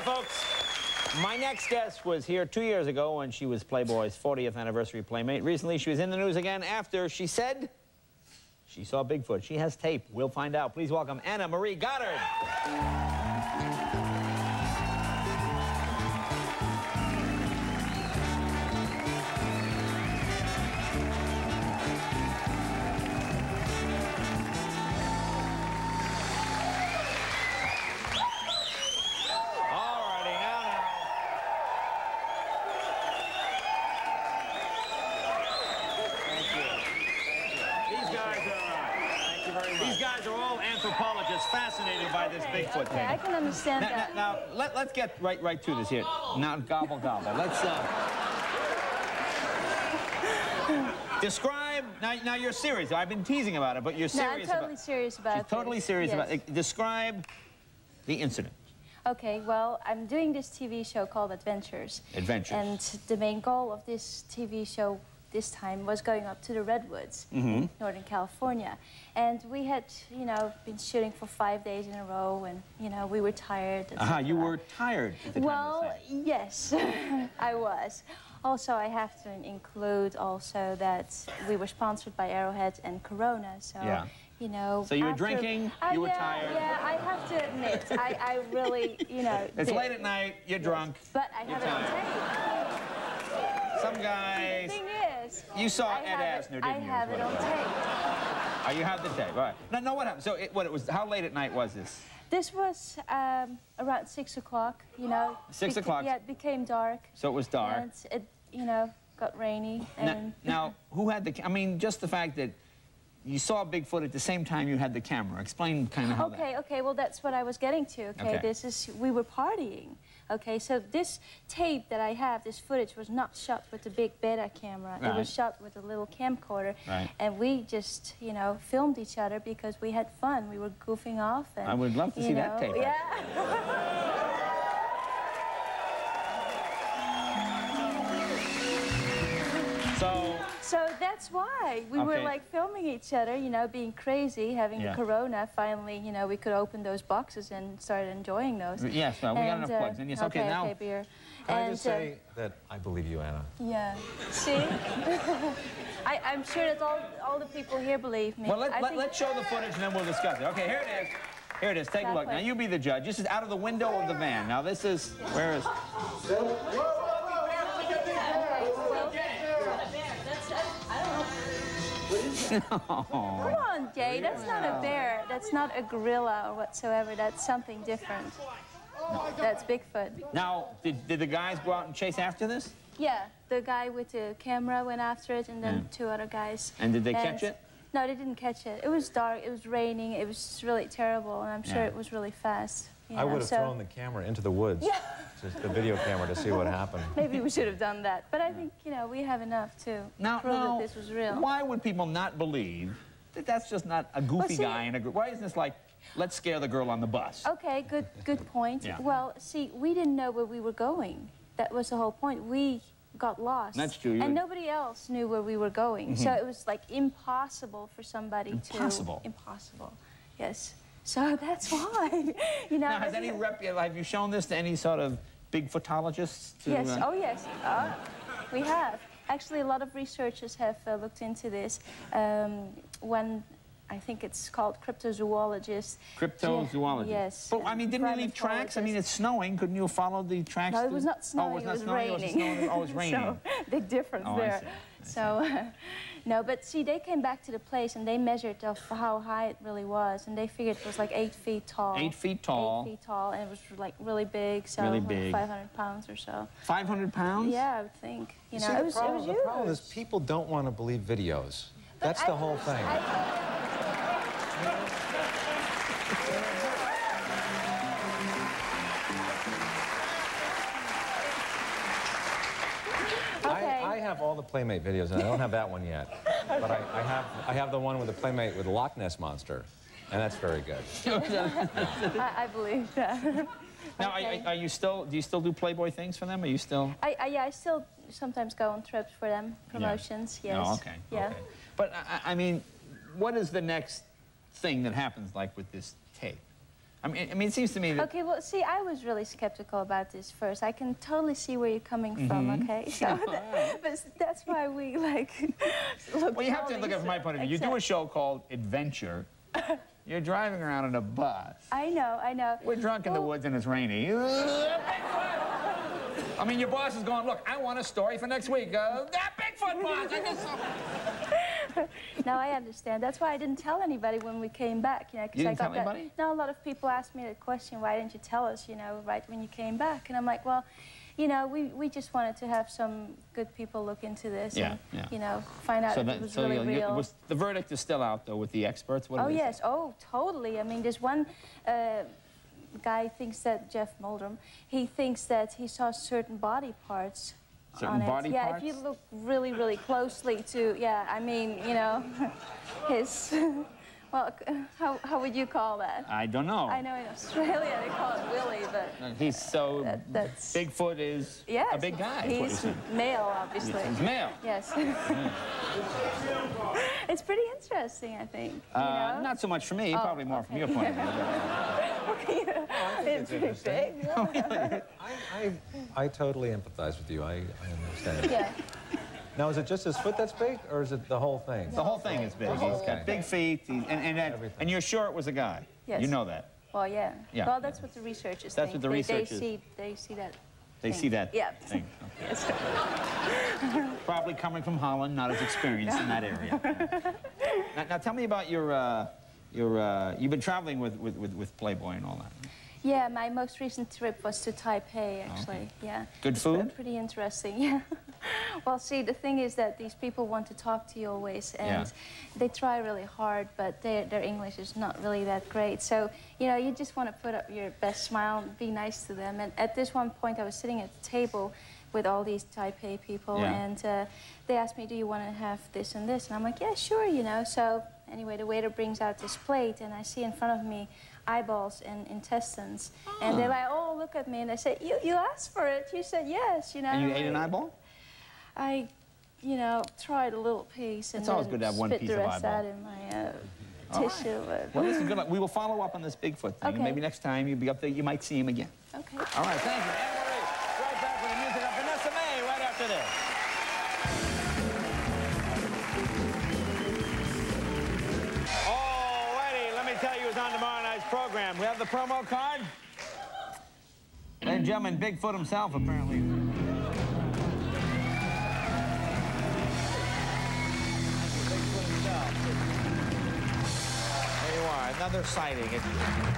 Folks. My next guest was here two years ago when she was Playboy's 40th anniversary playmate. Recently, she was in the news again after she said she saw Bigfoot. She has tape. We'll find out. Please welcome Anna Marie Goddard. Anthropologists fascinated by this Bigfoot Okay, I can understand Now, that. now, now, let, let's get right, right to this here. Now, gobble, gobble. Let's, uh... Describe, now, now you're serious. I've been teasing about it, but you're serious No, I'm totally about serious about She's totally serious Yes. about it. Describe the incident. Okay, well, I'm doing this TV show called Adventures. Adventures. And the main goal of this TV show this time was going up to the Redwoods, Mm-hmm. Northern California. And we had, you know, been shooting for five days in a row, and, you know, we were tired. et Aha, you were tired at the time of Well, yes, I was. Also, I have to include also that we were sponsored by Arrowhead and Corona, so Yeah. you know. So you were after- drinking, Uh, you were yeah, tired. Yeah, I have to admit, I, I really, you know. It's did. late at night, you're drunk. But I have it on tape. Some The guys. You saw I Ed Asner, didn't you, I have it on tape. Oh, you have the tape. All right. Now, no, what happened? So, it, what it was? How late at night was this? This was um, around six o'clock. You know. Six o'clock. Yeah, it became dark. So it was dark. And it, you know, got rainy. Now, And now, who had the? I mean, just the fact that you saw Bigfoot at the same time you had the camera. Explain kind of how Okay, okay, well, that's what I was getting to, okay? Okay. This is, we were partying, okay? So this tape that I have, this footage, was not shot with the big beta camera. It was shot with a little camcorder. Right. And we just, you know, filmed each other because we had fun. We were goofing off. And, I would love to see that tape, Yeah. that's why we were like filming each other, you know, being crazy, having Yeah. the corona. Finally, you know, we could open those boxes and start enjoying those. yes, well, we got enough uh, plugs in. Yes, okay, now. Okay, beer. Can I and, just uh, say that I believe you, Anna? Yeah. See? I, I'm sure that all, all the people here believe me. Well, let, I let, think- let's show the footage and then we'll discuss it. Okay, here it is. Here it is. Take a That look. Now, way. you be the judge. This is out of the window of the van. Now, this is. Where is. Come on, Jay. That's not a bear. That's not a gorilla or whatsoever. That's something different. That's Bigfoot. Now, did, did the guys go out and chase after this? Yeah, the guy with the camera went after it, and then two other guys. And did they catch it? No, they didn't catch it. It was dark. It was raining. It was really terrible, and I'm sure Yeah. it was really fast. You I know, would have so thrown the camera into the woods, just the video camera, to see what happened. Maybe we should have done that. But I think you know we have enough to Now, prove now, that this was real. Why would people not believe that that's just not a goofy see- guy in a group? Why isn't this like, let's scare the girl on the bus? Okay, good good point. Yeah. Well, see, we didn't know where we were going. That was the whole point. We got lost. That's true, you And would- nobody else knew where we were going. Mm-hmm. So it was like impossible for somebody Impossible? to Impossible. impossible. Yes. So that's why. you know. Now, has any rep, have you shown this to any sort of Bigfootologists? To, Yes. uh, Oh, yes. Uh, we have. Actually, a lot of researchers have uh, looked into this. Um, when I think it's called cryptozoologists. Cryptozoologists. Yes. But, I mean, didn't they leave tracks? I mean, it's snowing. Couldn't you have followed the tracks? No, it was not snowing. Oh, it was, it was snowing. raining. It was snowing. Oh, it was raining. so, big difference Oh, there. See, I see. So, no, but see, they came back to the place and they measured of how high it really was, and they figured it was like eight feet tall. Eight feet tall. Eight feet tall, and it was like really big. So, Really like 500 pounds or so. 500 pounds? Yeah, I would think. You know, See, it the, was, problem, it was the huge. problem is people don't want to believe videos. That's I- the whole thing. I- Okay. I, have all the Playmate videos, and I don't have that one yet. But I, I, have, I have the one with the Playmate with the Loch Ness Monster, and that's very good. I, I believe that. Now, are, Okay. are you still, do you still do Playboy things for them? Are you still? I, I, yeah, I still sometimes go on trips for them, promotions, yes. Oh, okay. Yeah. Okay. But, I, I mean, what is the next thing that happens, like with this tape? I mean, I mean, it seems to me that Okay, well, see, I was really skeptical about this first. I can totally see where you're coming from, Mm-hmm. okay? So, that, but that's why we, like, look Well, you have to look at it from my point of view. You do a show called Adventure. You're driving around in a bus. I know, I know. We're drunk in the woods and it's rainy. I mean, your boss is going, look, I want a story for next week. Uh, that Bigfoot boss. I just saw-" Now I understand. That's why I didn't tell anybody when we came back, you know, 'cause You I got tell that. anybody? No, a lot of people asked me that question. Why didn't you tell us, you know, right when you came back? And I'm like, well, you know, we, we just wanted to have some good people look into this Yeah, and, yeah. you know, find out So, if that, it was so really real. was- the verdict is still out, though, with the experts. What Oh say? yes, oh totally. I mean, there's one uh, guy thinks that Jeff Meldrum. He thinks that he saw certain body parts. Certain on body it. yeah, parts? if you look really, really closely to, yeah, I mean, you know, his. Well, how, how would you call that? I don't know. I know in Australia they call it Willie, but He's so. That- that's- Bigfoot is yes, a big guy. is what you're He's male, obviously. He's male. Yes. it's pretty interesting, I think. you Uh, know? not so much for me, Oh, probably more from your point of view. It's pretty big. I, I, I totally empathize with you. I, I understand. Yeah. Now, is it just his foot that's big, or is it the whole thing? The whole thing is big. He's got thing. big feet, and, and, and, and you're sure it was a guy. Yes. You know that. Well, yeah. Yeah. Well, that's what the researchers That's think. what the they, researchers- They see, they see that. They thing. see that Yeah. thing. Yes. Probably coming from Holland, not as experienced in that area. now, now, tell me about your, uh, your, uh, you've been traveling with, with, with, with Playboy and all that. Yeah, my most recent trip was to Taipei, actually. Yeah. Good It's food? Pretty interesting. Yeah. well, see, the thing is that these people want to talk to you always, and Yeah. they try really hard, but their their English is not really that great. So, you know, you just want to put up your best smile and be nice to them. And at this one point, I was sitting at the table with all these Taipei people, Yeah. and uh, they asked me, "Do you want to have this and this?" And I'm like, "Yeah, sure," you know. So anyway, the waiter brings out this plate, and I see in front of me eyeballs and intestines, and they're like, "Oh, look at me!" And I said, "You you asked for it. You said yes, you know." And you ate an eyeball? I, you know, tried a little piece and It's always then good to have one spit piece the of rest eyeball. out in my uh, right. tissue. But Well, listen, good luck. We will follow up on this Bigfoot thing. Okay. Maybe next time you'll be up there, you might see him again. okay. All right, thank you. Anne Marie, right back with the music of Vanessa-Mae right after this. On tomorrow night's program. We have the promo card. Ladies and gentlemen, Bigfoot himself, apparently. Another sighting. It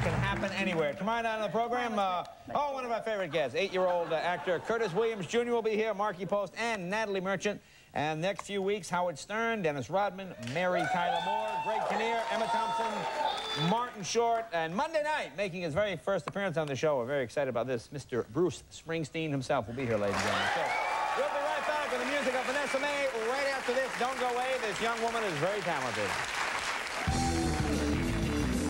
can happen anywhere. Tomorrow night on the program, uh, oh, one of my favorite guests, eight-year-old uh, actor Curtis Williams Jr. will be here, Markie Post, and Natalie Merchant. And next few weeks, Howard Stern, Dennis Rodman, Mary Tyler Moore, Greg Kinnear, Emma Thompson, Martin Short, and Monday night, making his very first appearance on the show. We're very excited about this. Mr. Bruce Springsteen himself will be here, ladies and gentlemen. So we'll be right back with the music of Vanessa-Mae right after this. Don't go away. This young woman is very talented.